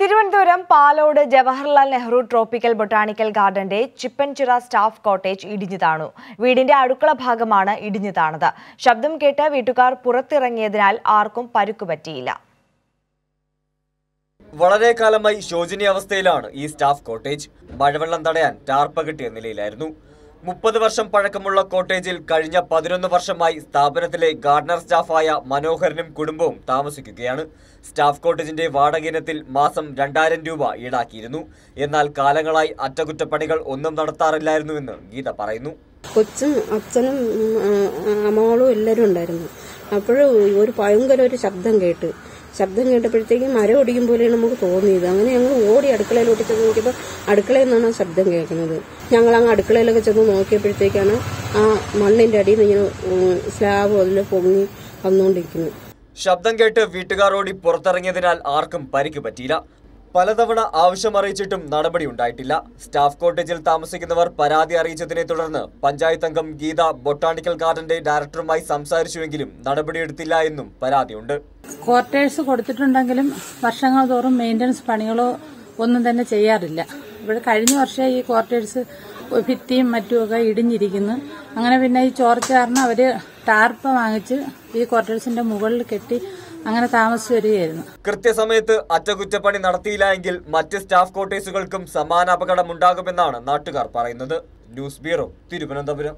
Thiruvananthapuram Palode Jawaharlal Nehru tropical botanical ഗാർഡന്റെ Chippanchira staff cottage ഇടിഞ്ഞു താണു. വീടിന്റെ അടുക്കള ഭാഗമാണ് ഇടിഞ്ഞു താണത്. ശബ്ദം കേട്ട് വീട്ടുകാർ പുറത്തിറങ്ങിയതിനാൽ ആർക്കും പരുക്കു പറ്റിയില്ല. വളരെ കാലമായി ശോചനീയാവസ്ഥയിലാണ് ഈ സ്റ്റാഫ് കോട്ടേജ്. മഴവെള്ളം തടയാൻ ടാർപ്പ കിട്ടിയ നിലയിലായിരുന്നു. മുപ്പത് വർഷം പഴക്കമുള്ള കോട്ടേജിൽ കഴിഞ്ഞ പതിനൊന്ന് വർഷമായി സ്ഥാപനത്തിലെ ഗാർഡനർ സ്റ്റാഫായ മനോഹരനും കുടുംബവും താമസിക്കുകയാണ്. സ്റ്റാഫ് കോട്ടേജിന്റെ വാടക ഇനത്തിൽ മാസം രണ്ടായിരം രൂപ ഈടാക്കിയിരുന്നു. എന്നാൽ കാലങ്ങളായി അറ്റകുറ്റപ്പണികൾ ഒന്നും നടത്താറില്ലായിരുന്നുവെന്ന് ഗീത പറയുന്നു. കൊച്ചും അച്ഛനും അമ്മകളും എല്ലാവരും ഉണ്ടായിരുന്നു. അപ്പോഴും ഒരു ഭയങ്കര ഒരു ശബ്ദം കേട്ട്. ശബ്ദം കേട്ടപ്പോഴത്തേക്കും മരം ഒടിക്കും പോലെയാണ് നമുക്ക് തോന്നിയത്. അങ്ങനെ ഞങ്ങൾ ഓടി അടുക്കളയിലോട്ട് ചെന്ന് നോക്കിയപ്പോൾ അടുക്കളയിൽ നിന്നാണ് ആ ശബ്ദം കേൾക്കുന്നത്. ഞങ്ങൾ അങ്ങ് അടുക്കളയിലൊക്കെ ചെന്ന് നോക്കിയപ്പോഴത്തേക്കാണ് ആ മണ്ണിന്റെ അടിയിൽ നിന്ന് സ്ലാബ് അതിൽ പൊങ്ങി വന്നുകൊണ്ടിരിക്കുന്നത്. ശബ്ദം കേട്ട് വീട്ടുകാർ ഓടി പുറത്തിറങ്ങിയതിനാൽ ആർക്കും പരിക്ക് പറ്റിയില്ല. പലതവണ ആവശ്യം അറിയിച്ചിട്ടും നടപടി ഉണ്ടായിട്ടില്ല. സ്റ്റാഫ് കോട്ടേജിൽ താമസിക്കുന്നവർ പരാതി അറിയിച്ചതിനെ തുടർന്ന് പഞ്ചായത്ത് അംഗം ഗീത ബൊട്ടാണിക്കൽ ഗാർഡന്റെ ഡയറക്ടറുമായി സംസാരിച്ചുവെങ്കിലും നടപടിയെടുത്തില്ല എന്നും പരാതിയുണ്ട്. ക്വാർട്ടേഴ്സ് കൊടുത്തിട്ടുണ്ടെങ്കിലും വർഷങ്ങൾ തോറും മെയിന്റനൻസ് പണികളോ ഒന്നും തന്നെ ചെയ്യാറില്ല. ഇവിടെ കഴിഞ്ഞ വർഷം ഈ ക്വാർട്ടേഴ്സ് ഭിത്തിയും മറ്റുമൊക്കെ ഇടിഞ്ഞിരിക്കുന്നു. അങ്ങനെ പിന്നെ ഈ ചോർച്ച കാരണം അവർ ടാർപ്പ് വാങ്ങിച്ച് ഈ ക്വാർട്ടേഴ്സിന്റെ മുകളിൽ കെട്ടി അങ്ങനെ താമസിച്ചു വരികയായിരുന്നു. കൃത്യസമയത്ത് അറ്റകുറ്റപ്പണി നടത്തിയില്ല എങ്കിൽ മറ്റ് സ്റ്റാഫ് ക്വാർട്ടേഴ്സുകൾക്കും സമാന അപകടം ഉണ്ടാകുമെന്നാണ് നാട്ടുകാർ പറയുന്നത്. News bureau Thiruvananthapuram.